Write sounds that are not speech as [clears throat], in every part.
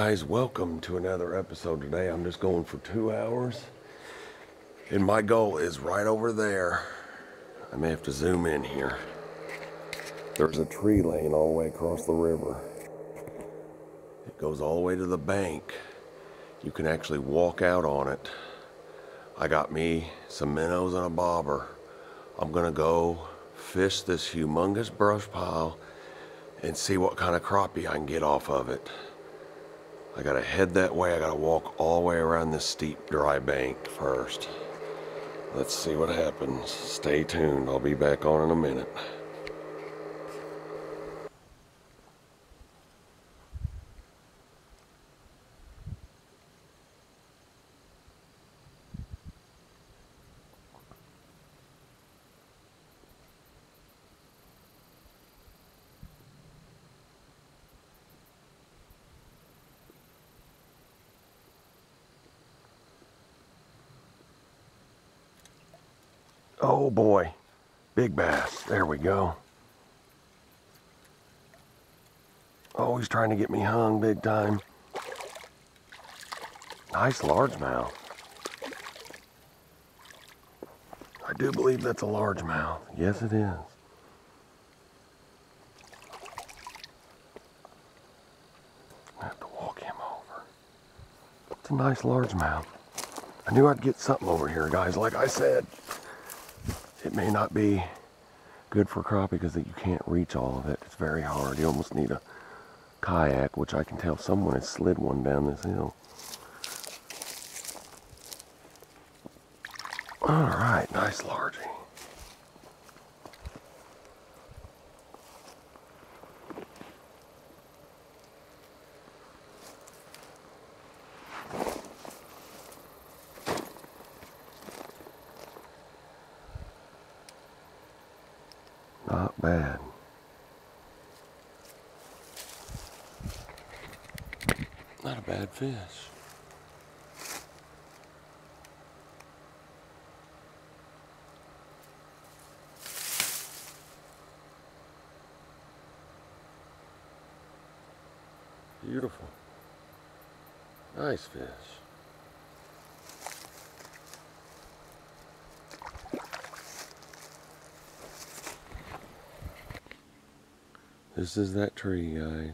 Guys, welcome to another episode today. I'm just going for two hours, and my goal is right over there. I may have to zoom in here. There's a tree lane all the way across the river. It goes all the way to the bank. You can actually walk out on it. I got me some minnows and a bobber. I'm gonna go fish this humongous brush pile and see what kind of crappie I can get off of it. I gotta head that way. I gotta walk all the way around this steep dry bank first. Let's see what happens. Stay tuned. I'll be back on in a minute. Oh boy, big bass. There we go. Oh, he's trying to get me hung big time. Nice largemouth. I do believe that's a largemouth. Yes, it is. I have to walk him over. It's a nice largemouth. I knew I'd get something over here, guys, like I said it may not be good for crappie because you can't reach all of it. It's very hard. You almost need a kayak, which I can tell someone has slid one down this hill. All right, nice largie. Not bad. Not a bad fish. Beautiful. Nice fish. This is that tree, guys.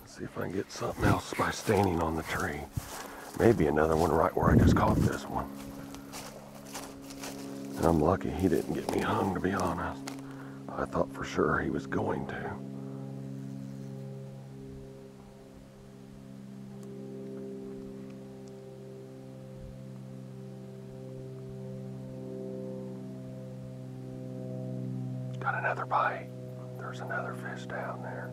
Let's see if I can get something else by standing on the tree. Maybe another one right where I just caught this one. And I'm lucky he didn't get me hung, to be honest. I thought for sure he was going to. Another bite. There's another fish down there.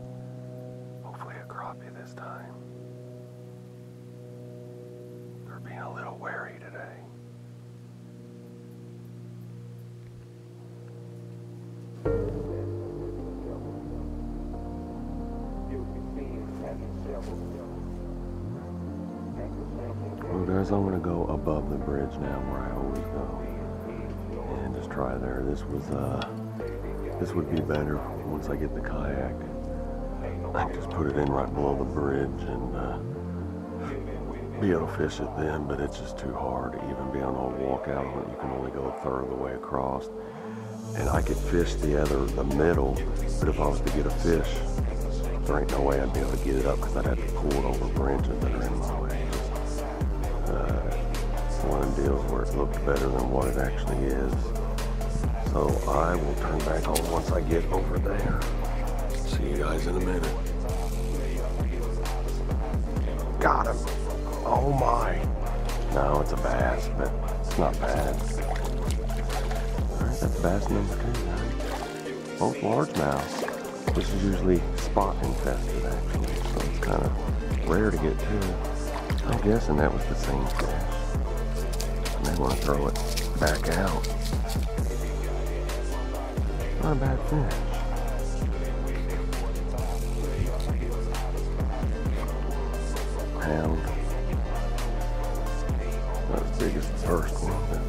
Hopefully a crappie this time. They're being a little wary today. Well guys, I'm gonna go above the bridge now where I always go. And just try there. This was uh this would be better once I get the kayak. I can just put it in right below the bridge and uh, be able to fish it then, but it's just too hard to even be able to walk out on it. You can only go a third of the way across. And I could fish the other, the middle, but if I was to get a fish, there ain't no way I'd be able to get it up because I'd have to pull it over branches that are in my way. Uh, one deals where it looked better than what it actually is. So I will turn back on once I get over there. See you guys in a minute. Got him. Oh my. No, it's a bass, but it's not bad. Alright, that's bass number two. Both largemouths. This is usually spot infested actually, so it's kind of rare to get to. I'm guessing that was the same fish. I may want to throw it back out. Not a bad fish. Pound. Not as big as the first one, but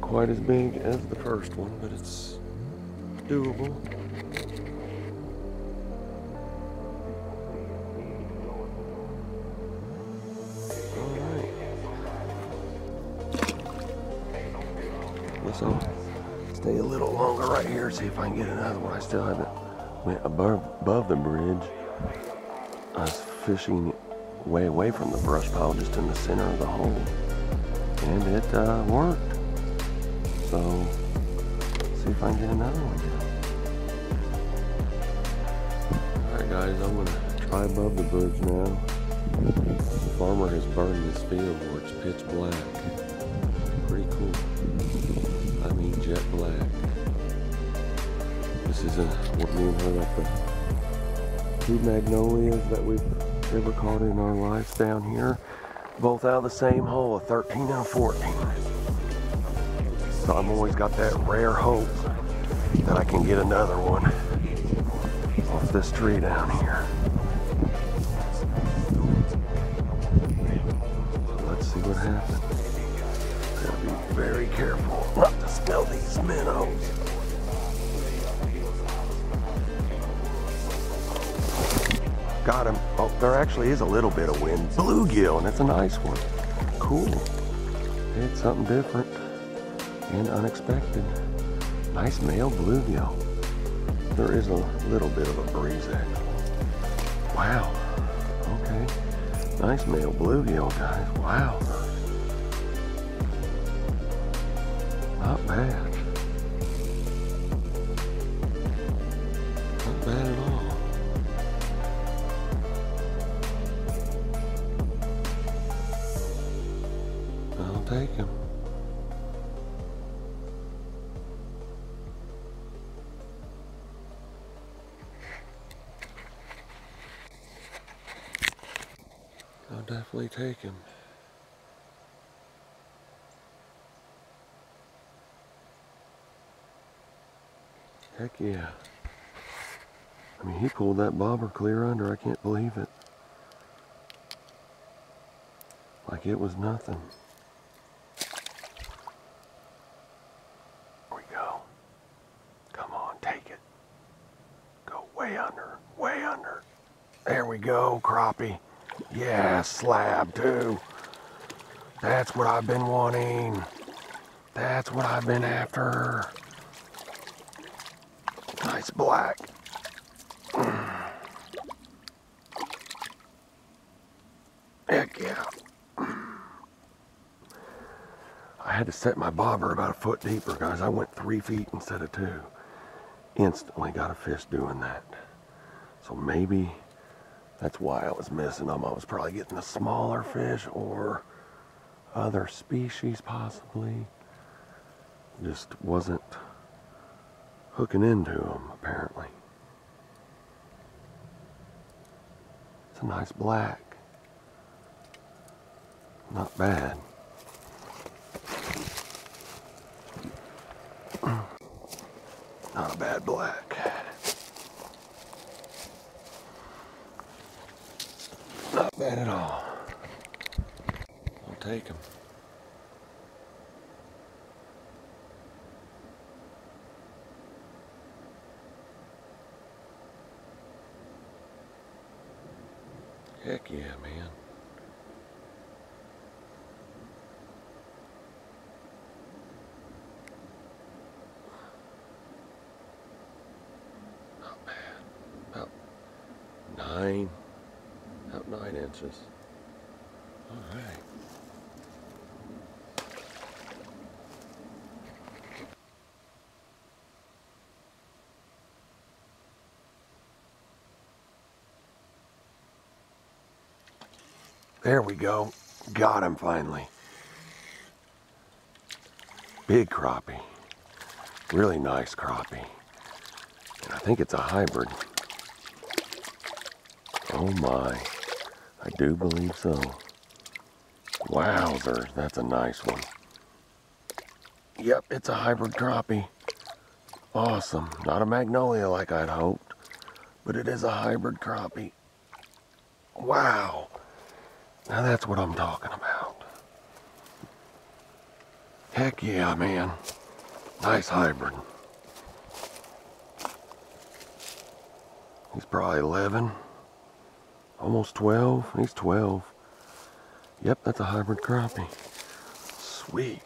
quite as big as the first one, but it's doable. So stay a little longer right here, see if I can get another one. I still haven't went above, above the bridge. I was fishing way away from the brush pile, just in the center of the hole. And it uh, worked. So, see if I can get another one. Alright guys, I'm gonna try above the bridge now. The farmer has burned this field where it's pitch black. Pretty cool. I mean jet black. This is a, what me and her up the two magnolias that we've ever caught in our lives down here. Both out of the same hole, a 13 and a 14. So I've always got that rare hope that I can get another one off this tree down here. Let's see what happens. Gotta be very careful smell these minnows. Got him. Oh, there actually is a little bit of wind. Bluegill, and it's a nice one. Cool. It's something different and unexpected. Nice male bluegill. There is a little bit of a breeze actually. Wow. Okay. Nice male bluegill, guys. Wow. Bad. Not bad at all. I'll take him. I'll definitely take him. Heck yeah. I mean, he pulled that bobber clear under. I can't believe it. Like it was nothing. Here we go. Come on, take it. Go way under, way under. There we go, crappie. Yeah, slab too. That's what I've been wanting. That's what I've been after. Black. Heck yeah. I had to set my bobber about a foot deeper, guys. I went three feet instead of two. Instantly got a fish doing that. So maybe that's why I was missing them. I was probably getting a smaller fish or other species possibly. Just wasn't hooking into them apparently. It's a nice black. Not bad. [clears throat] Not a bad black. Not bad at all. I'll take him. Heck yeah, man. Not bad. About nine, about nine inches. All right. There we go. Got him finally. Big crappie. Really nice crappie. And I think it's a hybrid. Oh my. I do believe so. Wowzers, that's a nice one. Yep, it's a hybrid crappie. Awesome. Not a magnolia like I'd hoped, but it is a hybrid crappie. Wow. Now that's what I'm talking about. Heck yeah, man. Nice hybrid. He's probably 11, almost 12. He's 12. Yep, that's a hybrid crappie. Sweet.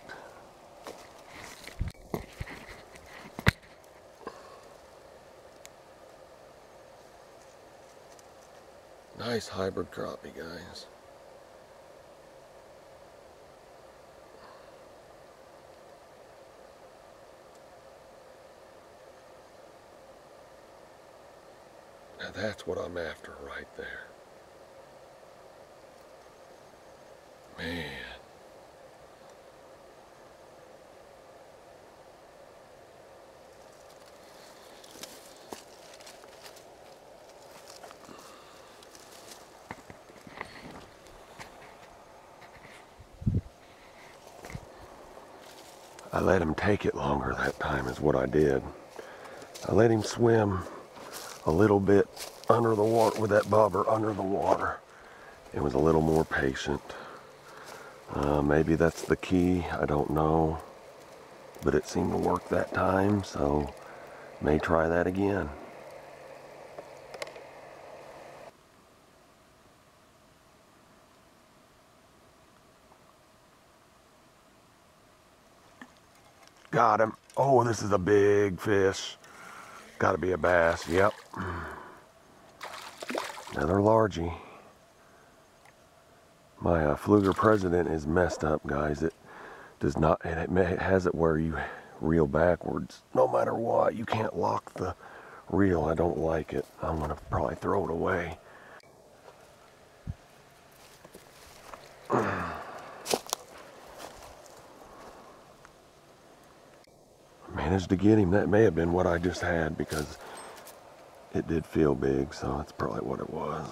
Nice hybrid crappie, guys. That's what I'm after right there. Man. I let him take it longer that time is what I did. I let him swim a little bit under the water with that bobber under the water. It was a little more patient. Uh, maybe that's the key, I don't know. But it seemed to work that time, so may try that again. Got him. Oh, this is a big fish. Got to be a bass. Yep. Another largie. My uh, Pflueger President is messed up, guys. It does not, and it, may, it has it where you reel backwards. No matter what, you can't lock the reel. I don't like it. I'm to probably throw it away. [clears throat] managed to get him. That may have been what I just had because it did feel big, so that's probably what it was.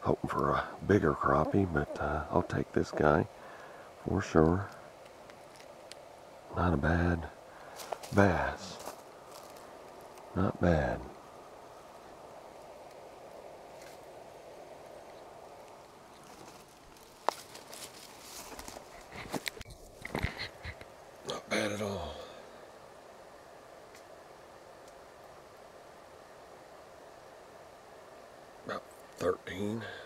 Hoping for a bigger crappie, but uh, I'll take this guy for sure. Not a bad bass. Not bad. 13.